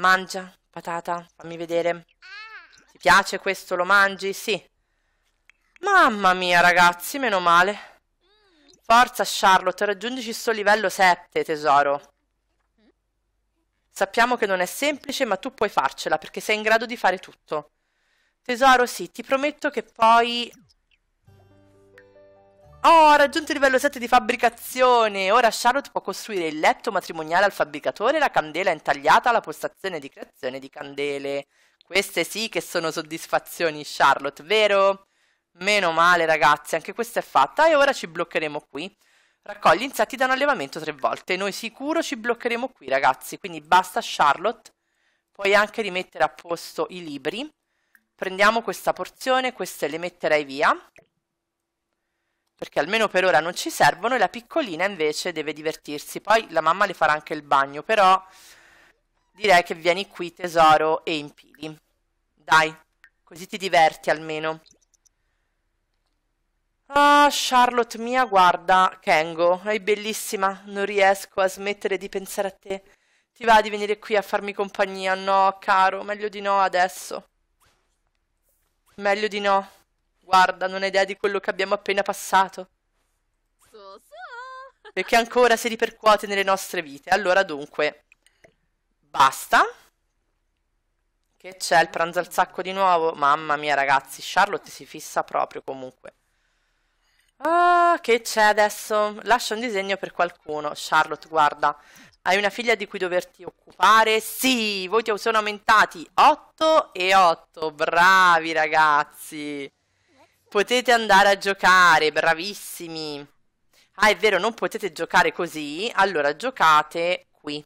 Mangia, patata, fammi vedere. Ti piace questo? Lo mangi? Sì. Mamma mia, ragazzi, meno male. Forza, Charlotte, raggiungi sto livello 7, tesoro. Sappiamo che non è semplice, ma tu puoi farcela perché sei in grado di fare tutto. Tesoro, sì, ti prometto che poi... Oh, ha raggiunto il livello 7 di fabbricazione! Ora Charlotte può costruire il letto matrimoniale al fabbricatore la candela intagliata alla postazione di creazione di candele. Queste sì che sono soddisfazioni, Charlotte, vero? Meno male, ragazzi, anche questa è fatta e ora ci bloccheremo qui. Raccogli insetti da un allevamento tre volte. Noi sicuro ci bloccheremo qui, ragazzi. Quindi basta, Charlotte. Puoi anche rimettere a posto i libri. Prendiamo questa porzione, queste le metterei via. Perché almeno per ora non ci servono e la piccolina invece deve divertirsi. Poi la mamma le farà anche il bagno, però direi che vieni qui, tesoro, e impili. Dai, così ti diverti almeno. Ah, Charlotte mia, guarda, Kengo, sei bellissima, non riesco a smettere di pensare a te. Ti va di venire qui a farmi compagnia? No, caro, meglio di no adesso. Meglio di no. Guarda, non hai idea di quello che abbiamo appena passato. E che ancora si ripercuote nelle nostre vite. Allora, dunque, basta. Che c'è il pranzo al sacco di nuovo? Mamma mia, ragazzi, Charlotte si fissa proprio comunque. Ah, che c'è adesso? Lascia un disegno per qualcuno. Charlotte, guarda, hai una figlia di cui doverti occupare? Sì, i voti sono aumentati. 8 e 8. Bravi ragazzi. Potete andare a giocare, bravissimi. Ah, è vero, non potete giocare così. Allora, giocate qui.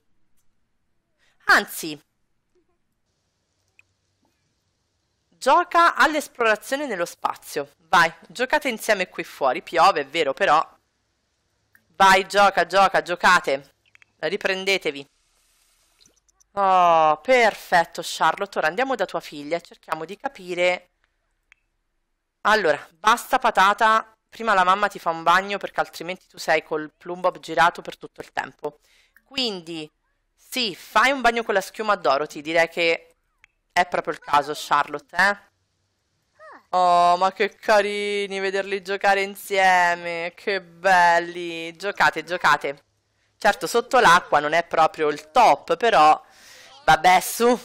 Anzi, Gioca all'esplorazione nello spazio. Vai, giocate insieme qui fuori. Piove, è vero, però. Vai, gioca, gioca, giocate. Riprendetevi. Oh, perfetto, Charlotte. Ora andiamo da tua figlia e cerchiamo di capire... Allora, basta patata. Prima la mamma ti fa un bagno perché altrimenti tu sei col plumbob girato per tutto il tempo. Quindi, sì, fai un bagno con la schiuma Dorothy. Direi che è proprio il caso, Charlotte, eh? Oh, ma che carini vederli giocare insieme. Che belli. Giocate, giocate. Certo, sotto l'acqua non è proprio il top, però... Vabbè, su.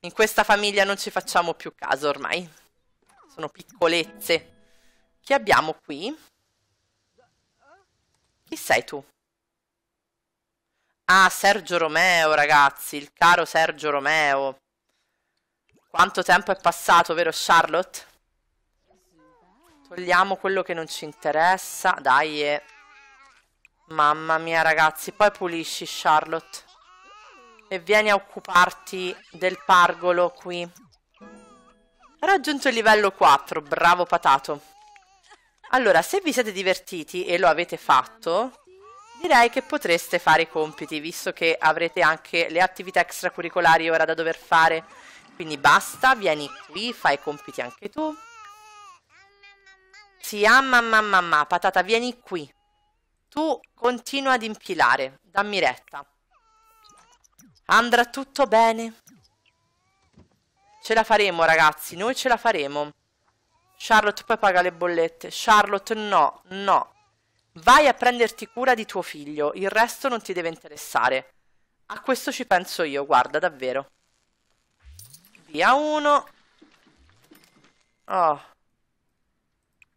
In questa famiglia non ci facciamo più caso ormai. Sono piccolezze. Chi abbiamo qui? Chi sei tu? Ah, Sergio Romeo, ragazzi. Il caro Sergio Romeo. Quanto tempo è passato, vero Charlotte? Togliamo quello che non ci interessa. Dai, e... Mamma mia, ragazzi. Poi pulisci, Charlotte. E vieni a occuparti del pargolo qui. Raggiunto il livello 4. Bravo patato. Allora, se vi siete divertiti e lo avete fatto, direi che potreste fare i compiti, visto che avrete anche le attività extracurricolari ora da dover fare quindi basta, vieni qui, fai i compiti anche tu. Sì, ah, mamma, mamma, patata, vieni qui. Tu continua ad impilare, dammi retta. Andrà tutto bene. Ce la faremo, ragazzi, noi ce la faremo. Charlotte poi paga le bollette. Charlotte, no, no. Vai a prenderti cura di tuo figlio, il resto non ti deve interessare. A questo ci penso io, guarda, davvero. Via uno. Oh.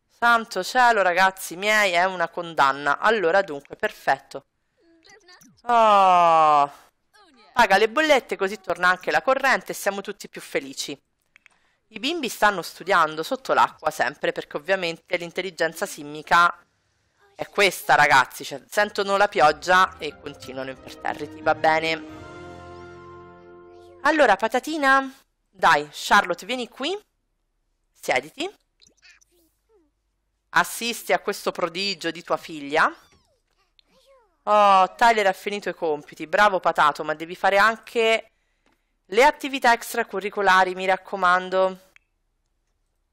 Santo cielo, ragazzi miei, è una condanna. Allora, dunque, perfetto. Oh. Paga le bollette, così torna anche la corrente e siamo tutti più felici. I bimbi stanno studiando sotto l'acqua sempre, perché ovviamente l'intelligenza simmica è questa, ragazzi. Cioè, sentono la pioggia e continuano imperterriti, va bene? Allora, patatina... Dai, Charlotte, vieni qui. Siediti. Assisti a questo prodigio di tua figlia. Oh, Tyler ha finito i compiti. Bravo patato, ma devi fare anche le attività extracurricolari, mi raccomando.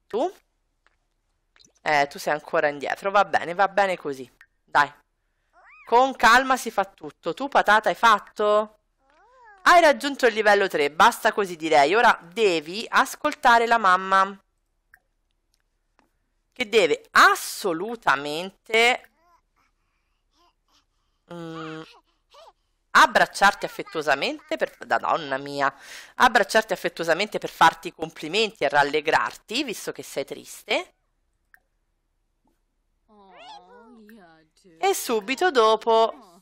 Tu? Eh, tu sei ancora indietro. Va bene, va bene così. Dai. Con calma si fa tutto. Tu, patata, hai fatto? Hai raggiunto il livello 3, basta così direi. Ora devi ascoltare la mamma. Che deve assolutamente... Mm, abbracciarti affettuosamente per... Madonna mia! Abbracciarti affettuosamente per farti complimenti e rallegrarti, visto che sei triste. E subito dopo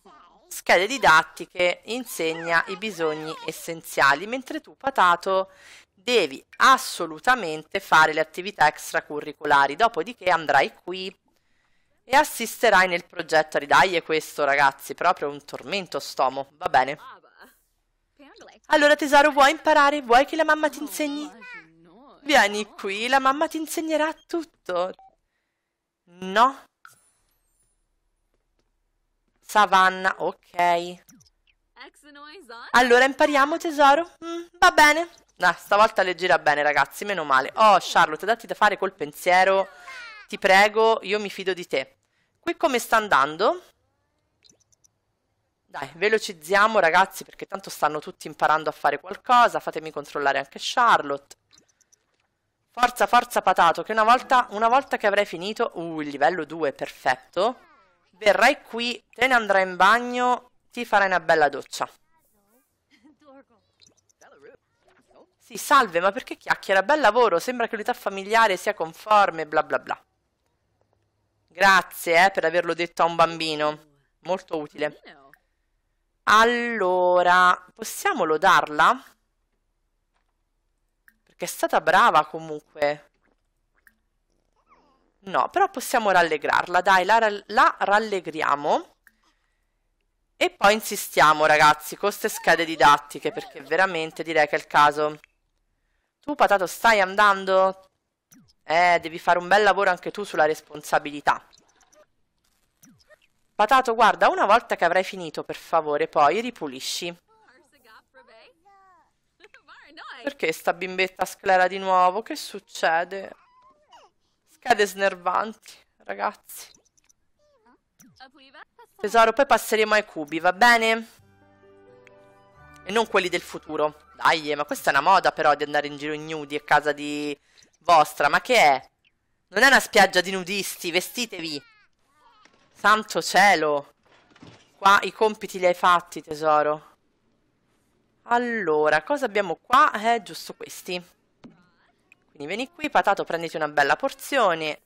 schede didattiche insegna i bisogni essenziali, mentre tu, patato, devi assolutamente fare le attività extracurricolari, dopodiché andrai qui e assisterai nel progetto Ridaglie questo ragazzi, proprio un tormento stomo, va bene. Allora tesoro, vuoi imparare? Vuoi che la mamma ti insegni? Vieni qui, la mamma ti insegnerà tutto. No. Savanna, ok. Allora impariamo tesoro? Mm, va bene. Ah, stavolta le gira bene ragazzi, meno male. Oh Charlotte, datti da fare col pensiero. Ti prego, io mi fido di te. Qui come sta andando? Dai, velocizziamo ragazzi perché tanto stanno tutti imparando a fare qualcosa. Fatemi controllare anche Charlotte. Forza, forza patato, che una volta, una volta che avrai finito... Uh, il livello 2, perfetto. Verrai qui, te ne andrai in bagno, ti farai una bella doccia. Sì, salve, ma perché chiacchiera? Bel lavoro, sembra che l'unità familiare sia conforme, bla bla bla. Grazie eh, per averlo detto a un bambino. Molto utile. Allora, possiamo lodarla? Perché è stata brava comunque. No, però possiamo rallegrarla. Dai, la, la rallegriamo. E poi insistiamo, ragazzi, con queste schede didattiche, perché veramente direi che è il caso. Tu, Patato, stai andando? Eh, devi fare un bel lavoro anche tu sulla responsabilità. Patato, guarda, una volta che avrai finito, per favore, poi ripulisci. Perché sta bimbetta sclera di nuovo? Che succede? Scade snervanti, ragazzi. Tesoro, poi passeremo ai cubi, va bene? E non quelli del futuro. Dai, ma questa è una moda però di andare in giro in nudi a casa di vostra, ma che è? Non è una spiaggia di nudisti, vestitevi. Santo cielo. Qua i compiti li hai fatti, tesoro. Allora, cosa abbiamo qua? Eh, giusto questi. Quindi vieni qui, patato, prenditi una bella porzione.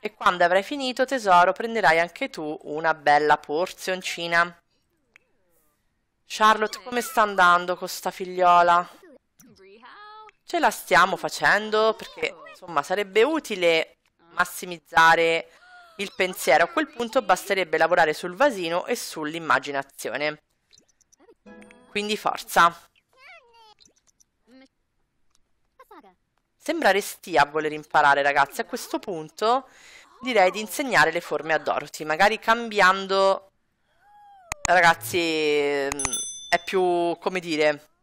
E quando avrai finito, tesoro, prenderai anche tu una bella porzioncina. Charlotte, come sta andando con sta figliola? Ce la stiamo facendo perché insomma sarebbe utile massimizzare il pensiero. A quel punto basterebbe lavorare sul vasino e sull'immaginazione. Quindi forza. Sembra restia a voler imparare, ragazzi. A questo punto direi di insegnare le forme a Dorothy, magari cambiando... Ragazzi, è più, come dire,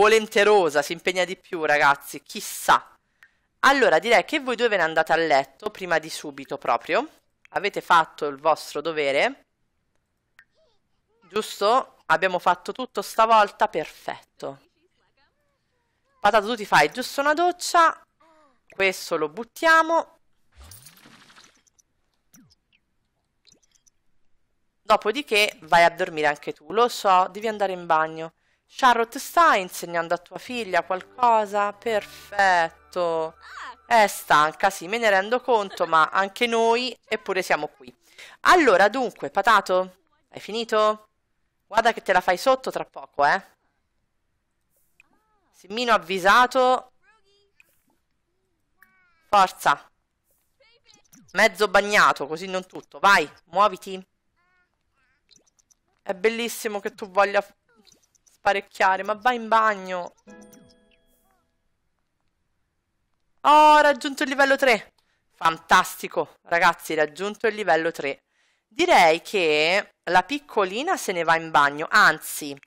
volenterosa, si impegna di più, ragazzi, chissà. Allora, direi che voi due ve ne andate a letto, prima di subito proprio. Avete fatto il vostro dovere. Giusto? Abbiamo fatto tutto stavolta, perfetto. Patato, tu ti fai giusto una doccia. Questo lo buttiamo. Dopodiché vai a dormire anche tu. Lo so, devi andare in bagno. Charlotte, stai insegnando a tua figlia qualcosa? Perfetto. È stanca, sì, me ne rendo conto, ma anche noi, eppure siamo qui. Allora, dunque, patato, hai finito? Guarda che te la fai sotto tra poco, eh. Simmino avvisato. Forza. Mezzo bagnato, così non tutto. Vai, muoviti. È bellissimo che tu voglia sparecchiare, ma vai in bagno. Oh, raggiunto il livello 3. Fantastico, ragazzi, raggiunto il livello 3. Direi che la piccolina se ne va in bagno, anzi,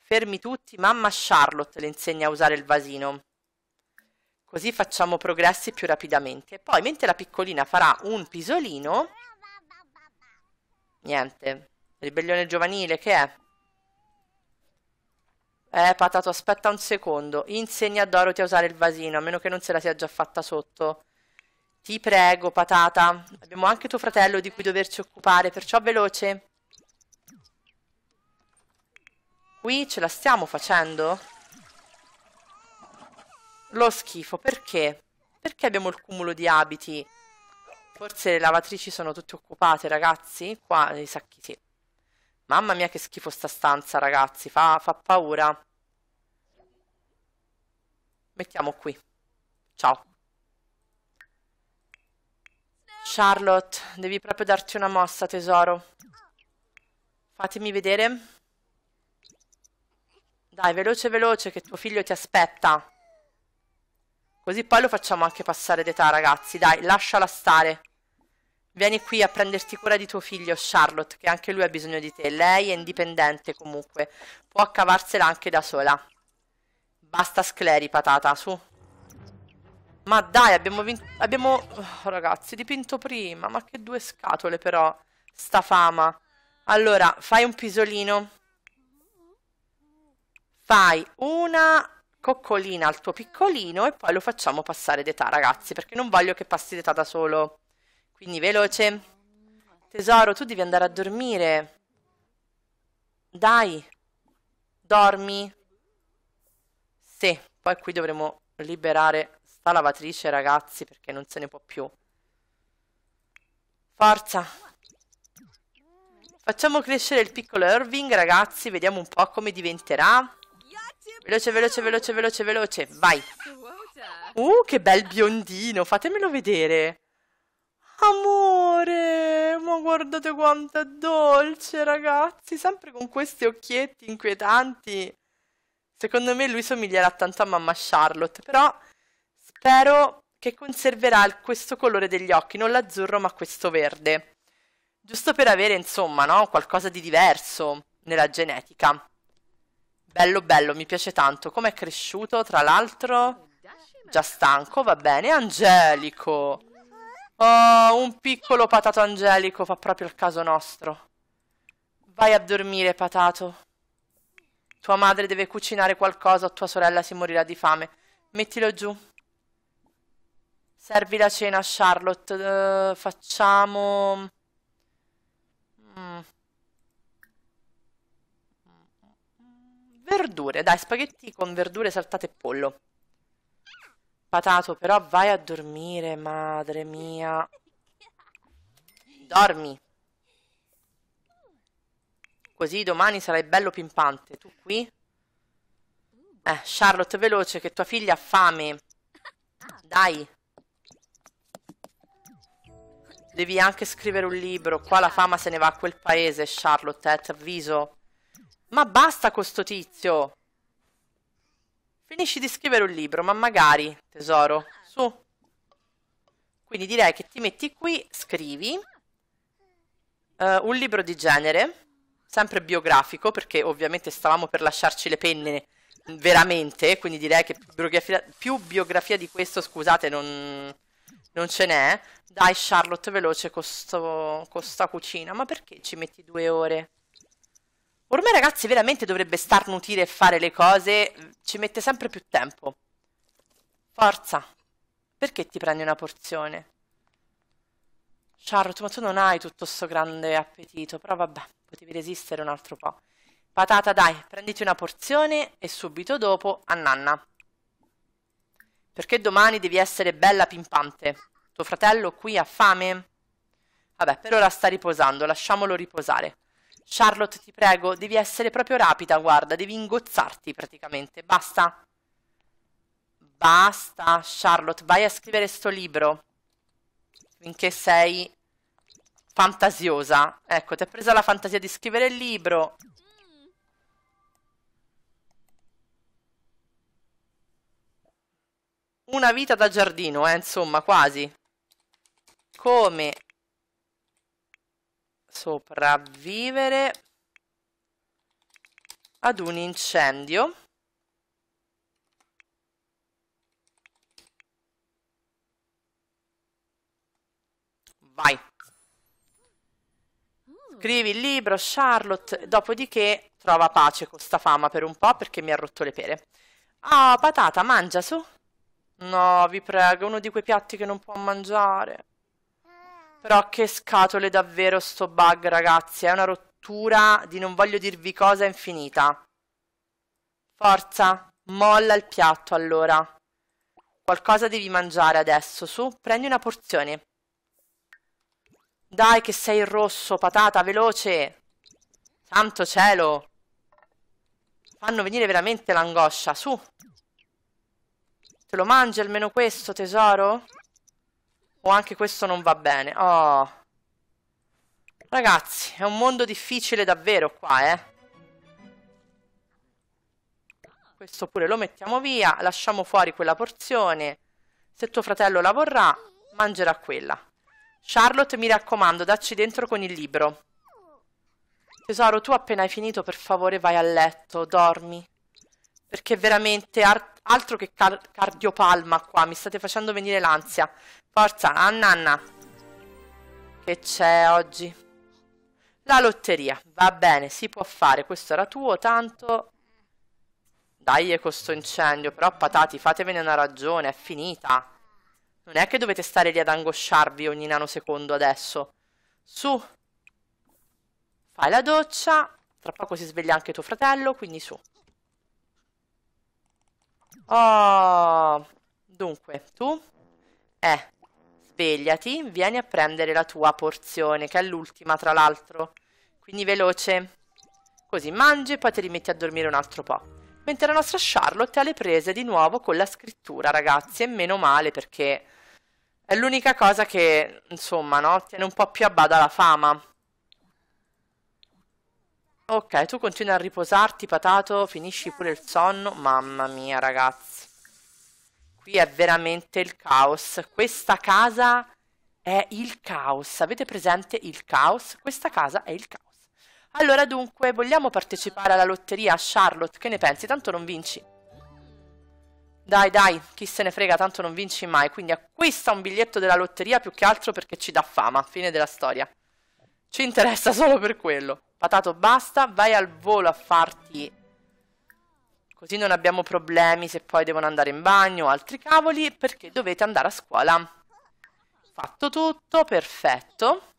fermi tutti, mamma Charlotte le insegna a usare il vasino. Così facciamo progressi più rapidamente. Poi, mentre la piccolina farà un pisolino, niente, Ribellione giovanile, che è? Eh, patato, aspetta un secondo. Insegna a Dorothy a usare il vasino, a meno che non se la sia già fatta sotto. Ti prego, patata. Abbiamo anche tuo fratello di cui doverci occupare, perciò veloce. Qui ce la stiamo facendo? Lo schifo, perché? Perché abbiamo il cumulo di abiti? Forse le lavatrici sono tutte occupate, ragazzi? Qua, i sacchi sì. Mamma mia che schifo sta stanza, ragazzi. Fa, fa paura. Mettiamo qui. Ciao. Charlotte, devi proprio darti una mossa, tesoro. Fatemi vedere. Dai, veloce, veloce, che tuo figlio ti aspetta. Così poi lo facciamo anche passare d'età, ragazzi. Dai, lasciala stare. Vieni qui a prenderti cura di tuo figlio, Charlotte, che anche lui ha bisogno di te. Lei è indipendente comunque. Può cavarsela anche da sola. Basta scleri, patata, su. Ma dai, abbiamo vinto... Abbiamo... Oh, ragazzi, dipinto prima. Ma che due scatole, però. Sta fama. Allora, fai un pisolino. Fai una coccolina al tuo piccolino e poi lo facciamo passare d'età, ragazzi, perché non voglio che passi d'età da solo. Quindi veloce. Tesoro, tu devi andare a dormire. Dai. Dormi. Sì, poi qui dovremo liberare sta lavatrice, ragazzi, perché non se ne può più. Forza. Facciamo crescere il piccolo Irving, ragazzi, vediamo un po' come diventerà. Veloce, veloce, veloce, veloce, veloce, vai. Uh, che bel biondino, fatemelo vedere. Amore, ma guardate quanto è dolce, ragazzi, sempre con questi occhietti inquietanti. Secondo me lui somiglierà tanto a mamma Charlotte, però spero che conserverà questo colore degli occhi, non l'azzurro ma questo verde. Giusto per avere, insomma, no? Qualcosa di diverso nella genetica. Bello, bello, mi piace tanto. Com'è cresciuto, tra l'altro? Già stanco, va bene. Angelico. Oh, un piccolo patato angelico fa proprio il caso nostro. Vai a dormire, patato. Tua madre deve cucinare qualcosa o tua sorella si morirà di fame. Mettilo giù. Servi la cena, Charlotte. Uh, facciamo... Mm. Verdure, dai, spaghetti con verdure saltate e pollo. Patato, però vai a dormire, madre mia. Dormi. Così domani sarai bello pimpante. Tu qui? Eh, Charlotte, veloce, che tua figlia ha fame. Dai. Devi anche scrivere un libro. Qua la fama se ne va a quel paese, Charlotte, eh, ti avviso. Ma basta con sto tizio. Finisci di scrivere un libro, ma magari, tesoro, su. Quindi direi che ti metti qui, scrivi uh, un libro di genere, sempre biografico, perché ovviamente stavamo per lasciarci le penne veramente, quindi direi che biografia, più biografia di questo, scusate, non, non ce n'è. Dai Charlotte, veloce con sta cucina, ma perché ci metti due ore? Ormai ragazzi veramente dovrebbe starnutire e fare le cose, ci mette sempre più tempo. Forza, perché ti prendi una porzione? Charlotte, ma tu non hai tutto sto grande appetito, però vabbè, potevi resistere un altro po'. Patata, dai, prenditi una porzione e subito dopo a nanna. Perché domani devi essere bella pimpante. Tuo fratello qui ha fame? Vabbè, per ora sta riposando, lasciamolo riposare. Charlotte, ti prego, devi essere proprio rapida, guarda, devi ingozzarti praticamente. Basta. Basta, Charlotte, vai a scrivere sto libro. Finché sei fantasiosa. Ecco, ti è presa la fantasia di scrivere il libro. Una vita da giardino, eh, insomma, quasi. Come sopravvivere ad un incendio vai Scrivi il libro, Charlotte, dopodiché trova pace con sta fama per un po' perché mi ha rotto le pere. Ah, patata, mangia su. No, vi prego, uno di quei piatti che non può mangiare. Però che scatole davvero sto bug, ragazzi. È una rottura di non voglio dirvi cosa infinita. Forza, molla il piatto allora. Qualcosa devi mangiare adesso, su, prendi una porzione. Dai che sei il rosso, patata, veloce. Santo cielo. Fanno venire veramente l'angoscia, su. Te lo mangi almeno questo, tesoro? O anche questo non va bene? Oh. Ragazzi, è un mondo difficile davvero qua, eh. Questo pure lo mettiamo via, lasciamo fuori quella porzione. Se tuo fratello la vorrà, mangerà quella. Charlotte, mi raccomando, dacci dentro con il libro. Tesoro, tu appena hai finito, per favore vai a letto, dormi. Perché veramente altro che car cardiopalma qua, mi state facendo venire l'ansia. Forza, Anna, Anna. Che c'è oggi? La lotteria, va bene, si può fare, questo era tuo, tanto... Dai con sto incendio, però patati, fatevene una ragione, è finita. Non è che dovete stare lì ad angosciarvi ogni nanosecondo adesso. Su. Fai la doccia, tra poco si sveglia anche tuo fratello, quindi su. Oh, dunque, tu? Eh, svegliati, vieni a prendere la tua porzione, che è l'ultima tra l'altro. Quindi veloce. Così mangi e poi ti rimetti a dormire un altro po'. Mentre la nostra Charlotte è alle prese di nuovo con la scrittura, ragazzi, e meno male perché è l'unica cosa che, insomma, no? Tiene un po' più a bada la fama. Ok, tu continui a riposarti, patato, finisci pure il sonno. Mamma mia, ragazzi. Qui è veramente il caos. Questa casa è il caos. Avete presente il caos? Questa casa è il caos. Allora, dunque, vogliamo partecipare alla lotteria? Charlotte, che ne pensi? Tanto non vinci. Dai, dai, chi se ne frega, tanto non vinci mai. Quindi acquista un biglietto della lotteria più che altro perché ci dà fama. Fine della storia. Ci interessa solo per quello. Patato, basta, vai al volo a farti... Così non abbiamo problemi se poi devono andare in bagno o altri cavoli, perché dovete andare a scuola. Fatto tutto, perfetto.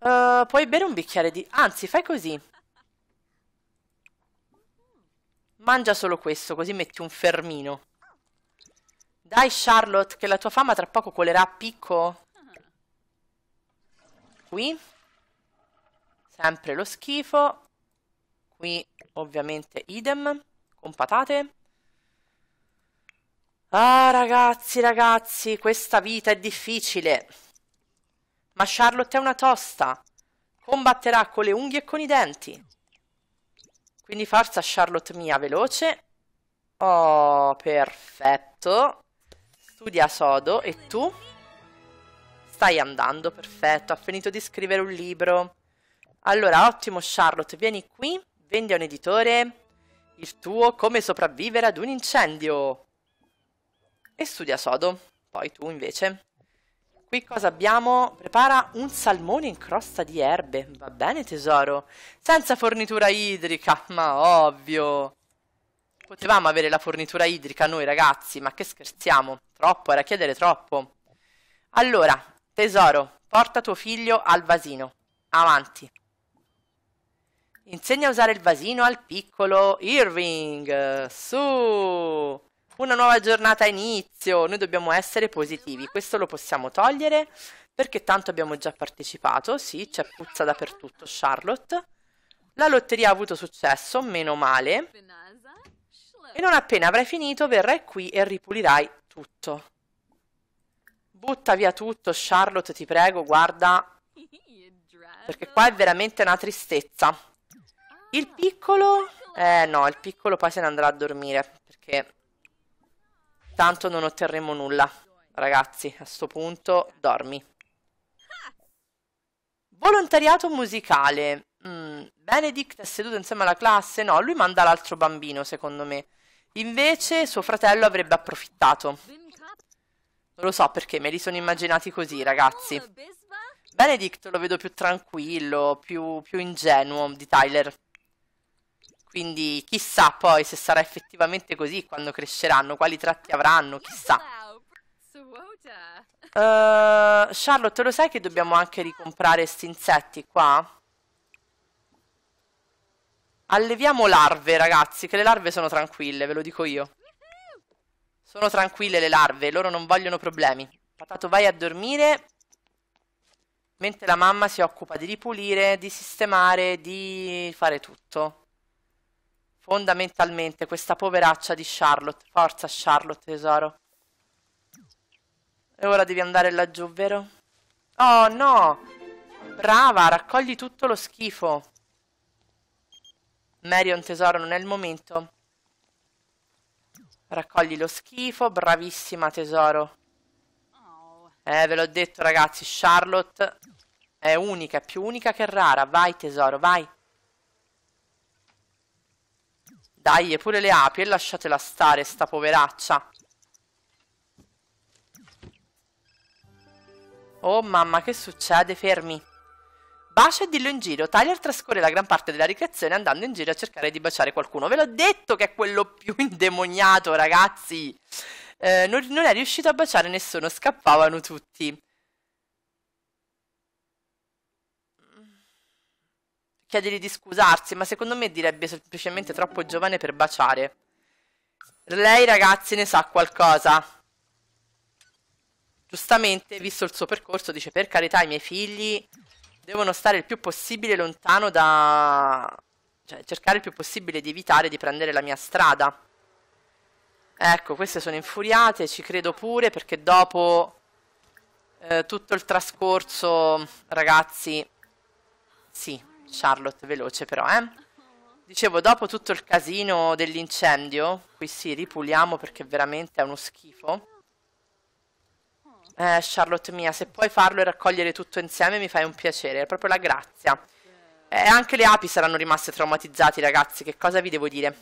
Uh, puoi bere un bicchiere di... Anzi, fai così. Mangia solo questo, così metti un fermino. Dai, Charlotte, che la tua fama tra poco colerà a picco. Qui sempre lo schifo qui ovviamente idem con patate. Ah ragazzi ragazzi questa vita è difficile. Ma Charlotte è una tosta. Combatterà con le unghie e con i denti. Quindi forza Charlotte mia veloce. Oh perfetto. Studia sodo e tu? Stai andando perfetto ha finito di scrivere un libro. Allora, ottimo Charlotte, vieni qui, vendi a un editore il tuo Come sopravvivere ad un incendio. E studia sodo. Poi tu invece. Qui cosa abbiamo? Prepara un salmone in crosta di erbe. Va bene tesoro. Senza fornitura idrica, ma ovvio. Potevamo avere la fornitura idrica noi ragazzi, ma che scherziamo. Troppo, era chiedere troppo. Allora, tesoro, porta tuo figlio al vasino. Avanti. Insegna a usare il vasino al piccolo Irving. Su! Una nuova giornata a inizio. Noi dobbiamo essere positivi. Questo lo possiamo togliere perché tanto abbiamo già partecipato. Sì, c'è puzza dappertutto, Charlotte. La lotteria ha avuto successo, meno male. E non appena avrai finito verrai qui e ripulirai tutto. Butta via tutto, Charlotte, ti prego, guarda. Perché qua è veramente una tristezza. Il piccolo... Eh no, il piccolo poi se ne andrà a dormire, perché tanto non otterremo nulla. Ragazzi, a sto punto dormi. Volontariato musicale. Mm, Benedict è seduto insieme alla classe? No, lui manda l'altro bambino, secondo me. Invece suo fratello avrebbe approfittato. Non lo so perché, me li sono immaginati così, ragazzi. Benedict lo vedo più tranquillo, più, più ingenuo di Tyler. Quindi chissà poi se sarà effettivamente così quando cresceranno, quali tratti avranno, chissà. Uh, Charlotte, lo sai che dobbiamo anche ricomprare questi insetti qua? Alleviamo larve, ragazzi, che le larve sono tranquille, ve lo dico io. Sono tranquille le larve, loro non vogliono problemi. Patato, vai a dormire. Mentre la mamma si occupa di ripulire, di sistemare, di fare tutto. Fondamentalmente, questa poveraccia di Charlotte. Forza, Charlotte, tesoro. E ora devi andare laggiù, vero? Oh, no! Brava, raccogli tutto lo schifo. Marion, tesoro, non è il momento. Raccogli lo schifo, bravissima, tesoro. Eh, ve l'ho detto, ragazzi, Charlotte è unica, è più unica che rara. Vai, tesoro, vai. Dai, pure le api e lasciatela stare, sta poveraccia. Oh mamma, che succede? Fermi. Bacia e dillo in giro. Tyler trascorre la gran parte della ricreazione andando in giro a cercare di baciare qualcuno. Ve l'ho detto che è quello più indemoniato, ragazzi. Eh, non, non è riuscito a baciare nessuno, scappavano tutti. Chiedili di scusarsi, ma secondo me direbbe semplicemente troppo giovane per baciare. Lei, ragazzi, ne sa qualcosa. Giustamente, visto il suo percorso, dice per carità i miei figli devono stare il più possibile lontano da... cioè cercare il più possibile di evitare di prendere la mia strada. Ecco, queste sono infuriate, ci credo pure perché dopo eh, tutto il trascorso, ragazzi, sì, Charlotte veloce però, eh. Dicevo, dopo tutto il casino dell'incendio, qui sì, ripuliamo perché veramente è uno schifo. Eh, Charlotte mia, se puoi farlo e raccogliere tutto insieme mi fai un piacere, è proprio la grazia. Eh, anche le api saranno rimaste traumatizzate, ragazzi, che cosa vi devo dire?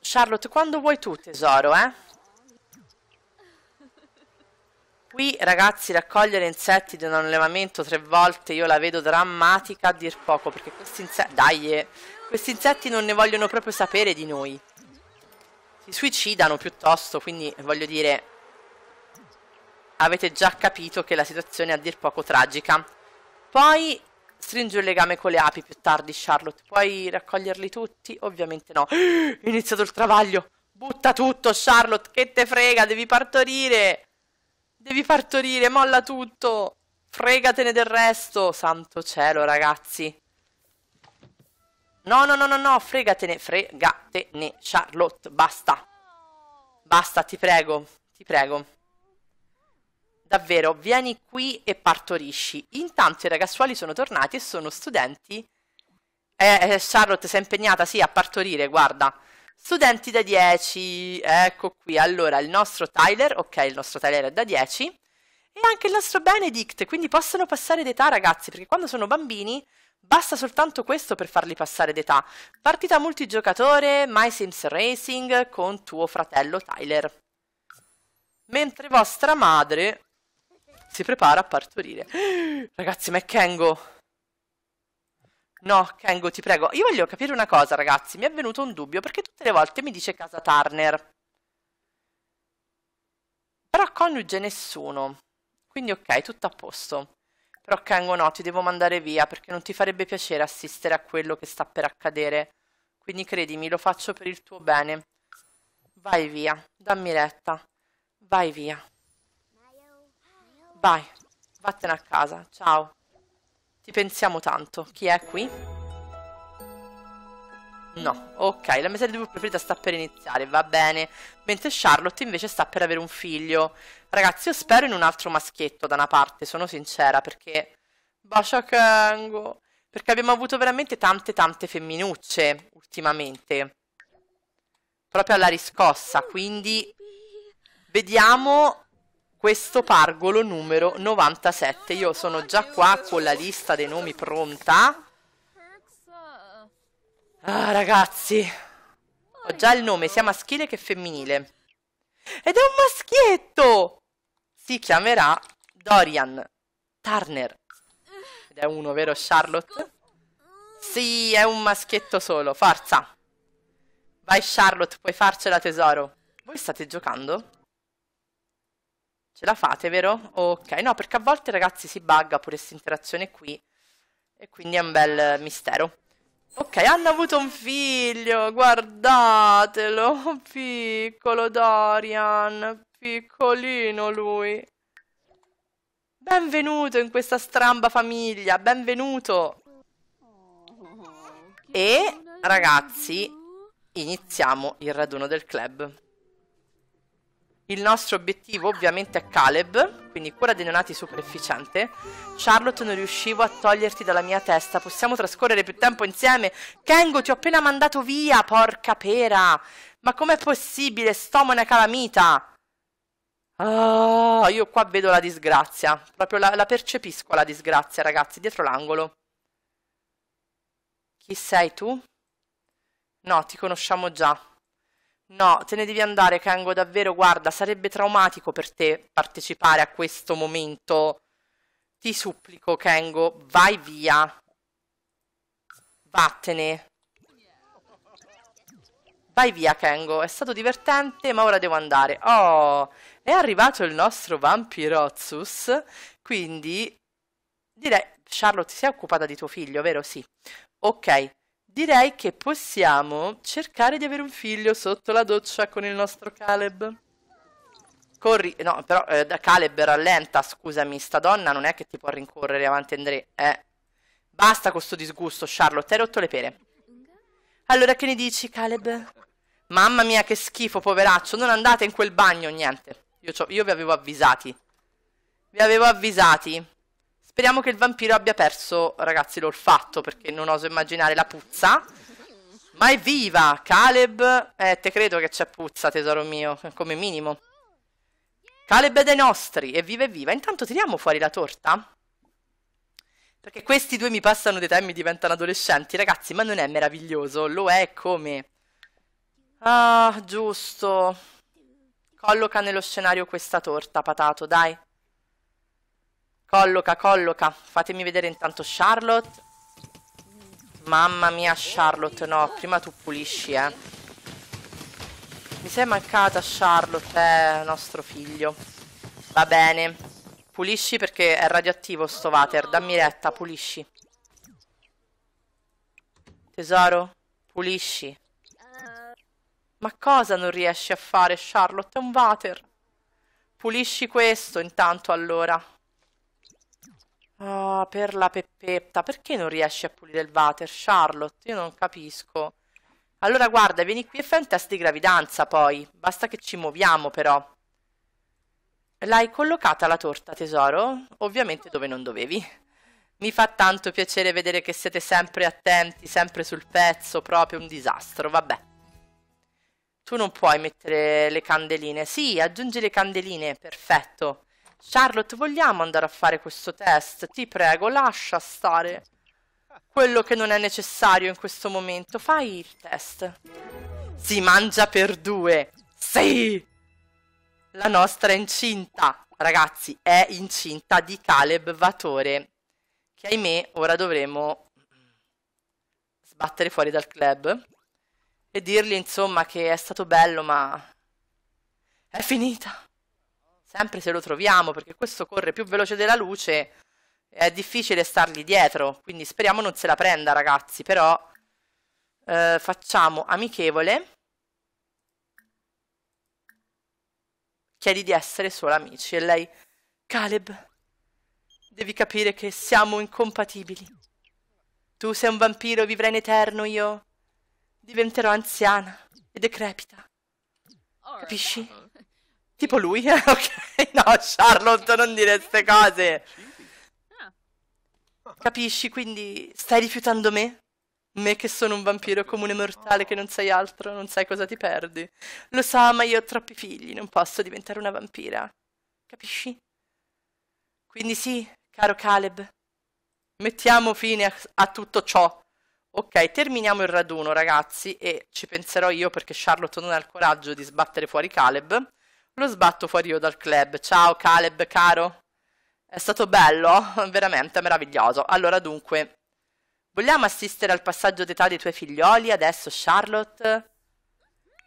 Charlotte, quando vuoi tu, tesoro, eh? Qui, ragazzi, raccogliere insetti di un allevamento tre volte io la vedo drammatica a dir poco, perché questi insetti... Dai, eh, questi insetti non ne vogliono proprio sapere di noi. Si suicidano piuttosto, quindi voglio dire avete già capito che la situazione è a dir poco tragica. Poi stringo il legame con le api più tardi, Charlotte. Puoi raccoglierli tutti? Ovviamente no. È iniziato il travaglio. Butta tutto, Charlotte, che te frega, devi partorire. Devi partorire, molla tutto. Fregatene del resto. Santo cielo, ragazzi. No, no, no, no, no, fregatene, fregatene, Charlotte, basta. Basta, ti prego, ti prego. Davvero, vieni qui e partorisci. Intanto i ragazzuoli sono tornati e sono studenti. Eh, eh, Charlotte è impegnata, sì, a partorire, guarda. Studenti da 10, ecco qui. Allora, il nostro Tyler, ok, il nostro Tyler è da 10. E anche il nostro Benedict, quindi possono passare d'età, ragazzi, perché quando sono bambini basta soltanto questo per farli passare d'età. Partita multigiocatore, My Sims Racing con tuo fratello Tyler. Mentre vostra madre si prepara a partorire. Ragazzi, ma è Kengo. No, Kengo, ti prego. Io voglio capire una cosa, ragazzi. Mi è venuto un dubbio, perché tutte le volte mi dice casa Turner. Però coniuge nessuno. Quindi ok, tutto a posto. Però Kengo no, ti devo mandare via, perché non ti farebbe piacere assistere a quello che sta per accadere. Quindi credimi, lo faccio per il tuo bene. Vai via, dammi retta. Vai via. Vai, vattene a casa. Ciao. Ti pensiamo tanto. Chi è qui? No, ok, la mia serie TV preferita sta per iniziare, va bene. Mentre Charlotte invece sta per avere un figlio. Ragazzi, io spero in un altro maschietto da una parte, sono sincera, perché... Bacia Kengo. Perché abbiamo avuto veramente tante tante femminucce ultimamente. Proprio alla riscossa, quindi... Vediamo questo pargolo numero 97. Io sono già qua con la lista dei nomi pronta. Ah, ragazzi. Ho già il nome sia maschile che femminile. Ed è un maschietto! Si chiamerà Dorian. Turner. Ed è uno, vero Charlotte? Sì, è un maschietto solo. Forza. Vai Charlotte, puoi farcela tesoro. Voi state giocando? Ce la fate, vero? Ok, no, perché a volte ragazzi si bugga pure questa interazione qui. E quindi è un bel mistero. Ok, hanno avuto un figlio, guardatelo, piccolo Dorian, piccolino lui. Benvenuto in questa stramba famiglia, benvenuto. E ragazzi, iniziamo il raduno del club. Il nostro obiettivo ovviamente è Caleb, quindi cura dei neonati super efficiente. Charlotte non riuscivo a toglierti dalla mia testa, possiamo trascorrere più tempo insieme. Kengo ti ho appena mandato via, porca pera! Ma com'è possibile, stomone calamita? Ah, io qua vedo la disgrazia, proprio la, la percepisco la disgrazia ragazzi, dietro l'angolo. Chi sei tu? No, ti conosciamo già. No, te ne devi andare, Kengo, davvero, guarda, sarebbe traumatico per te partecipare a questo momento. Ti supplico, Kengo, vai via. Vattene. Vai via, Kengo, è stato divertente, ma ora devo andare. Oh, è arrivato il nostro Vampirozzus, quindi direi... Charlotte, ti sei occupata di tuo figlio, vero? Sì. Ok, Direi che possiamo cercare di avere un figlio sotto la doccia con il nostro Caleb. Corri, no, però eh, Caleb rallenta, scusami, sta donna non è che ti può rincorrere avanti Andrea. Eh. Basta con sto disgusto, Charlotte, hai rotto le pere. Allora che ne dici, Caleb? Mamma mia, che schifo, poveraccio, non andate in quel bagno, niente. Io, io vi avevo avvisati. Vi avevo avvisati. Speriamo che il vampiro abbia perso, ragazzi, l'olfatto, perché non oso immaginare la puzza. Ma è viva! Caleb... Eh, te credo che c'è puzza, tesoro mio, come minimo. Caleb è dei nostri, è viva e viva. Intanto tiriamo fuori la torta. Perché questi due mi passano dei tempi e diventano adolescenti. Ragazzi, ma non è meraviglioso? Lo è come... Ah, giusto. Colloca nello scenario questa torta, patato, dai. Colloca, colloca. Fatemi vedere intanto Charlotte. Mamma mia, Charlotte, no. Prima tu pulisci, eh. Mi sei mancata, Charlotte, eh, nostro figlio. Va bene. Pulisci perché è radioattivo sto water. Dammi retta, pulisci. Tesoro, pulisci. Ma cosa non riesci a fare, Charlotte? È un water. Pulisci questo intanto, allora. Ah, per la peppetta, perché non riesci a pulire il water, Charlotte? Io non capisco. Allora guarda, vieni qui e fai un test di gravidanza poi. Basta che ci muoviamo però. L'hai collocata la torta, tesoro? Ovviamente dove non dovevi. Mi fa tanto piacere vedere che siete sempre attenti, sempre sul pezzo, proprio un disastro, vabbè. Tu non puoi mettere le candeline. Sì, aggiungi le candeline, perfetto. Charlotte, vogliamo andare a fare questo test? Ti prego, lascia stare quello che non è necessario in questo momento. Fai il test. Si mangia per due. Sì! La nostra è incinta. Ragazzi, è incinta di Caleb Vatore. Che ahimè ora dovremo sbattere fuori dal club. E dirgli insomma che è stato bello ma... È finita. Sempre se lo troviamo, perché questo corre più veloce della luce. È difficile stargli dietro, quindi speriamo non se la prenda, ragazzi. Però eh, facciamo amichevole. Chiedi di essere solo amici. E lei, Caleb, devi capire che siamo incompatibili. Tu sei un vampiro, vivrai in eterno, io diventerò anziana e decrepita. Capisci? Tipo lui? ok, no, Charlotte, non dire queste cose. Capisci? Quindi stai rifiutando me? Me che sono un vampiro comune mortale che non sai altro, non sai cosa ti perdi. Lo so, ma io ho troppi figli, non posso diventare una vampira. Capisci? Quindi sì, caro Caleb, mettiamo fine a, a tutto ciò. Ok, terminiamo il raduno, ragazzi, e ci penserò io perché Charlotte non ha il coraggio di sbattere fuori Caleb. Lo sbatto fuori io dal club. Ciao Caleb, caro. È stato bello, veramente meraviglioso. Allora, dunque, vogliamo assistere al passaggio d'età dei tuoi figlioli adesso, Charlotte?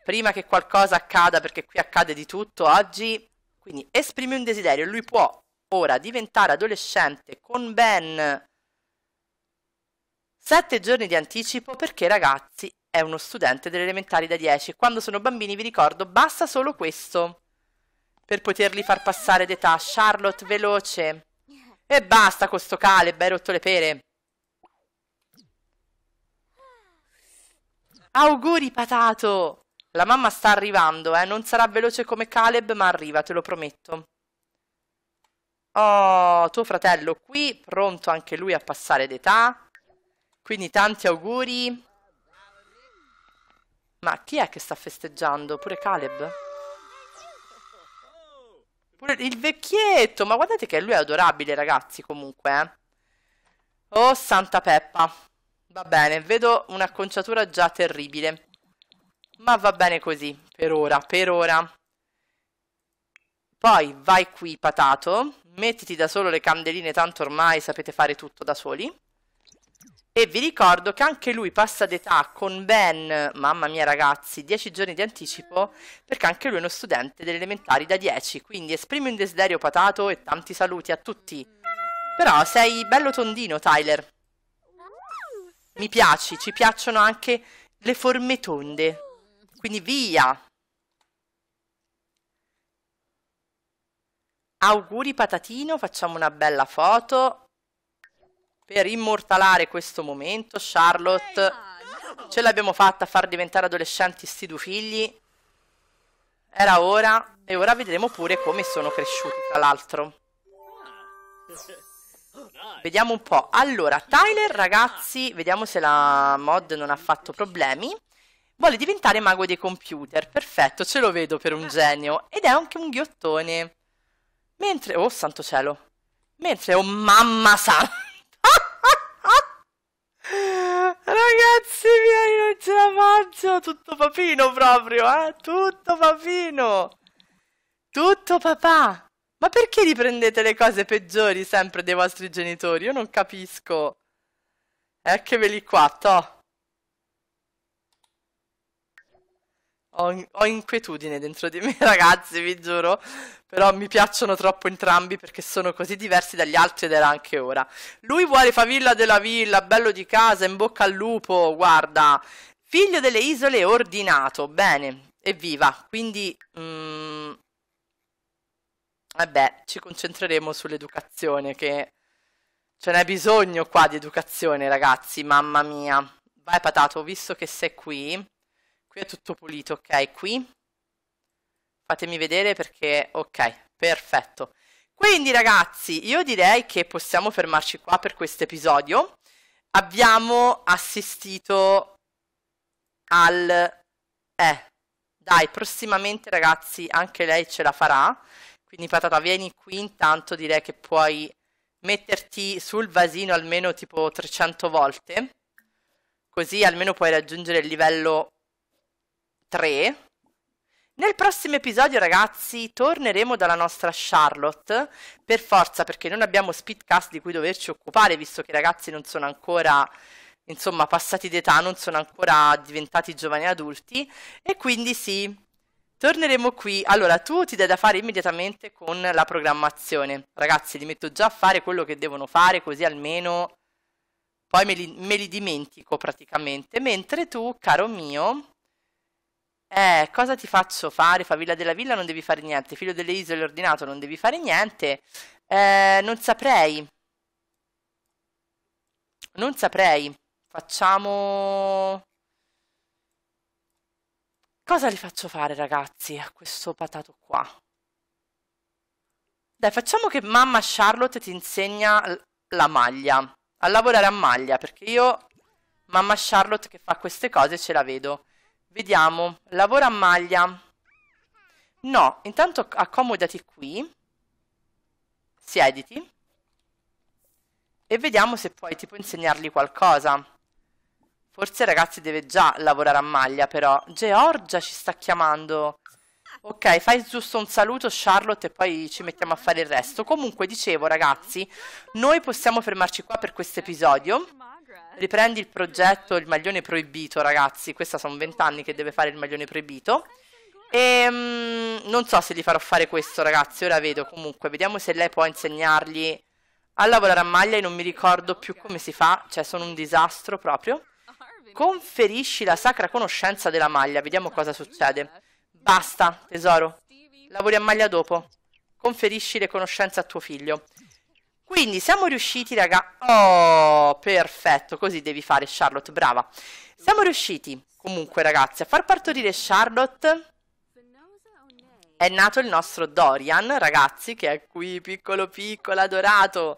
Prima che qualcosa accada, perché qui accade di tutto oggi. Quindi esprimi un desiderio. Lui può ora diventare adolescente con ben sette giorni di anticipo perché, ragazzi, è uno studente delle elementari da 10. Quando sono bambini, vi ricordo, basta solo questo per poterli far passare d'età. Charlotte, veloce. E basta con sto Caleb, hai rotto le pere. Auguri, patato! La mamma sta arrivando, eh. Non sarà veloce come Caleb, ma arriva, te lo prometto. Oh, tuo fratello qui, pronto anche lui a passare d'età. Quindi tanti auguri. Ma chi è che sta festeggiando? Pure Caleb? Pure il vecchietto, ma guardate che lui è adorabile, ragazzi, comunque, eh. Oh, Santa Peppa. Va bene, vedo un'acconciatura già terribile. Ma va bene così, per ora, per ora. Poi vai qui, patato. Mettiti da solo le candeline, tanto ormai sapete fare tutto da soli. E vi ricordo che anche lui passa d'età con ben, mamma mia ragazzi, 10 giorni di anticipo, perché anche lui è uno studente delle elementari da 10, quindi esprimi un desiderio patato e tanti saluti a tutti. Però sei bello tondino, Tyler. Mi piaci, ci piacciono anche le forme tonde. Quindi via. Auguri patatino, facciamo una bella foto per immortalare questo momento, Charlotte ce l'abbiamo fatta a far diventare adolescenti sti due figli. Era ora e ora vedremo pure come sono cresciuti, tra l'altro. Vediamo un po'. Allora, Tyler, ragazzi, vediamo se la mod non ha fatto problemi. Vuole diventare mago dei computer. Perfetto, ce lo vedo per un genio. Ed è anche un ghiottone. Mentre... Oh, santo cielo. Mentre... Oh, mamma santa. Ragazzi miei, non ce la faccio! Tutto papino proprio, eh? Tutto papino! Tutto papà! Ma perché riprendete le cose peggiori sempre dei vostri genitori? Io non capisco. Eccoli qua, to. Ho, ho, inquietudine dentro di me, ragazzi, vi giuro. Però mi piacciono troppo entrambi perché sono così diversi dagli altri ed era anche ora. Lui vuole favilla della villa, bello di casa, in bocca al lupo, guarda. Figlio delle isole ordinato, bene, evviva. Quindi, mm, vabbè, ci concentreremo sull'educazione che ce n'è bisogno qua di educazione, ragazzi, mamma mia. Vai patato, visto che sei qui, qui è tutto pulito, ok? Qui Fatemi vedere perché... Ok, perfetto. Quindi ragazzi, io direi che possiamo fermarci qua per questo episodio. Abbiamo assistito al... Eh, dai, prossimamente ragazzi anche lei ce la farà. Quindi patata, vieni qui intanto, direi che puoi metterti sul vasino almeno tipo 300 volte. Così almeno puoi raggiungere il livello 3 nel prossimo episodio, ragazzi, torneremo dalla nostra Charlotte, per forza, perché non abbiamo speedcast di cui doverci occupare, visto che i ragazzi non sono ancora, insomma, passati d'età, non sono ancora diventati giovani adulti, e quindi sì, torneremo qui. Allora, tu ti dai da fare immediatamente con la programmazione. Ragazzi, li metto già a fare quello che devono fare, così almeno poi me li, me li dimentico praticamente. Mentre tu, caro mio eh, cosa ti faccio fare? Favilla della villa non devi fare niente. Figlio delle isole ordinato non devi fare niente. Eh, non saprei. Non saprei. Facciamo... Cosa li faccio fare, ragazzi, a questo patato qua? Dai, facciamo che mamma Charlotte ti insegna la maglia. A lavorare a maglia, perché io, mamma Charlotte che fa queste cose, ce la vedo. Vediamo, lavora a maglia. No, intanto accomodati qui. Siediti. E vediamo se puoi tipo insegnargli qualcosa. Forse ragazzi deve già lavorare a maglia però. Georgia ci sta chiamando. Ok, fai giusto un saluto Charlotte e poi ci mettiamo a fare il resto. Comunque, dicevo ragazzi, noi possiamo fermarci qua per questo episodio. Riprendi il progetto Il maglione proibito, ragazzi. Questa sono vent'anni che deve fare il maglione proibito. E um, non so se gli farò fare questo, ragazzi. Ora vedo comunque. Vediamo se lei può insegnargli a lavorare a maglia. E non mi ricordo più come si fa. Cioè, sono un disastro proprio. Conferisci la sacra conoscenza della maglia. Vediamo cosa succede. Basta, tesoro. Lavori a maglia dopo. Conferisci le conoscenze a tuo figlio. Quindi siamo riusciti, raga. Oh, perfetto. Così devi fare, Charlotte. Brava. Siamo riusciti, comunque, ragazzi, a far partorire Charlotte. È nato il nostro Dorian, ragazzi, che è qui, piccolo piccolo, adorato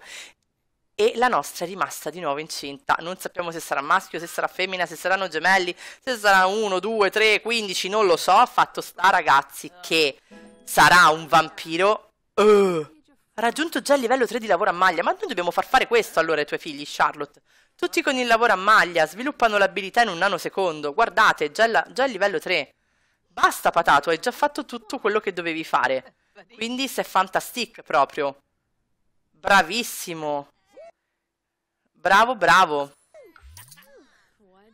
e la nostra è rimasta di nuovo incinta. Non sappiamo se sarà maschio, se sarà femmina, se saranno gemelli, se sarà 1, 2, 3, 15, non lo so. Fatto sta, ragazzi, che sarà un vampiro. Uh, raggiunto già il livello 3 di lavoro a maglia. Ma noi dobbiamo far fare questo allora ai tuoi figli, Charlotte. Tutti con il lavoro a maglia sviluppano l'abilità in un nanosecondo. Guardate, già, la, già il livello 3. Basta, patato, hai già fatto tutto quello che dovevi fare. Quindi sei fantastic proprio. Bravissimo. Bravo, bravo.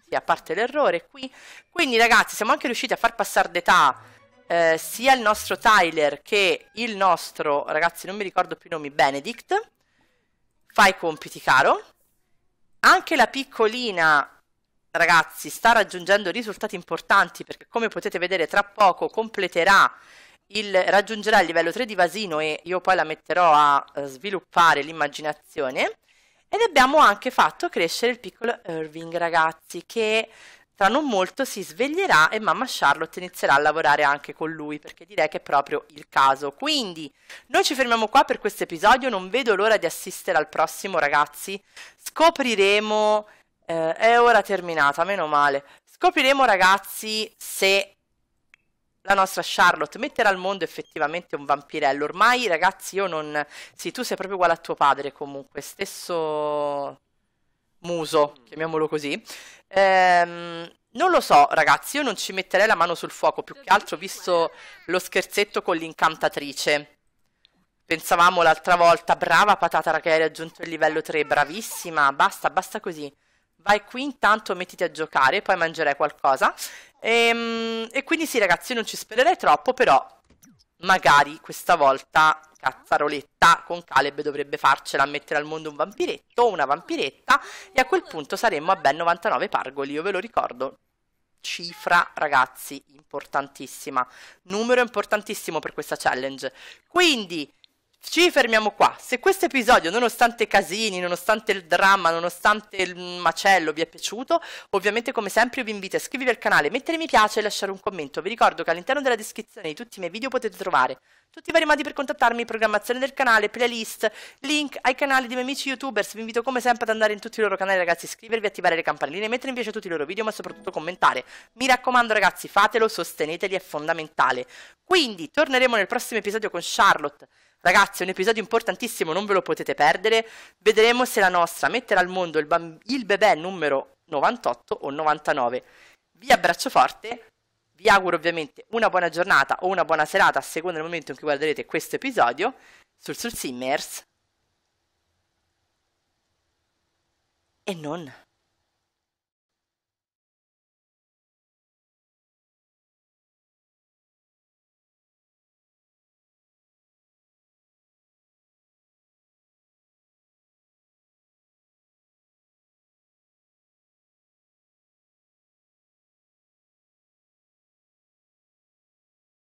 Sì, a parte l'errore qui. Quindi ragazzi siamo anche riusciti a far passare d'età eh, sia il nostro Tyler che il nostro, ragazzi non mi ricordo più i nomi, Benedict. Fai i compiti caro. Anche la piccolina, ragazzi, sta raggiungendo risultati importanti perché come potete vedere tra poco completerà il, raggiungerà il livello 3 di Vasino e io poi la metterò a uh, sviluppare l'immaginazione. Ed abbiamo anche fatto crescere il piccolo Irving, ragazzi, che tra non molto si sveglierà e mamma Charlotte inizierà a lavorare anche con lui, perché direi che è proprio il caso. Quindi, noi ci fermiamo qua per questo episodio, non vedo l'ora di assistere al prossimo, ragazzi. Scopriremo... Eh, è ora terminata, meno male. Scopriremo, ragazzi, se la nostra Charlotte metterà al mondo effettivamente un vampirello. Ormai, ragazzi, io non... Sì, tu sei proprio uguale a tuo padre comunque, stesso muso, chiamiamolo così. Ehm, non lo so, ragazzi, io non ci metterei la mano sul fuoco, più che altro visto lo scherzetto con l'incantatrice. Pensavamo l'altra volta, brava patata che hai raggiunto il livello 3, bravissima, basta, basta così. Vai qui intanto, mettiti a giocare, poi mangerai qualcosa. E, ehm, e quindi sì, ragazzi, non ci spererei troppo, però magari questa volta cazzaroletta con Caleb dovrebbe farcela mettere al mondo un vampiretto o una vampiretta e a quel punto saremmo a ben 99 pargoli, io ve lo ricordo. Cifra, ragazzi, importantissima. Numero importantissimo per questa challenge. Quindi ci fermiamo qua. Se questo episodio, nonostante i casini, nonostante il dramma, nonostante il macello, vi è piaciuto, ovviamente come sempre vi invito a iscrivervi al canale, mettere mi piace e lasciare un commento. Vi ricordo che all'interno della descrizione di tutti i miei video potete trovare tutti i vari modi per contattarmi, programmazione del canale, playlist, link ai canali di miei amici youtubers. Vi invito come sempre ad andare in tutti i loro canali, ragazzi, iscrivervi, attivare le campanelline, mettere in piace tutti i loro video, ma soprattutto commentare. Mi raccomando, ragazzi, fatelo, sosteneteli, è fondamentale. Quindi, torneremo nel prossimo episodio con Charlotte. Ragazzi, è un episodio importantissimo, non ve lo potete perdere. Vedremo se la nostra metterà al mondo il, bamb- il bebè numero 98 o 99. Vi abbraccio forte vi auguro ovviamente una buona giornata o una buona serata a seconda del momento in cui guarderete questo episodio sul Sul Simmers. E non.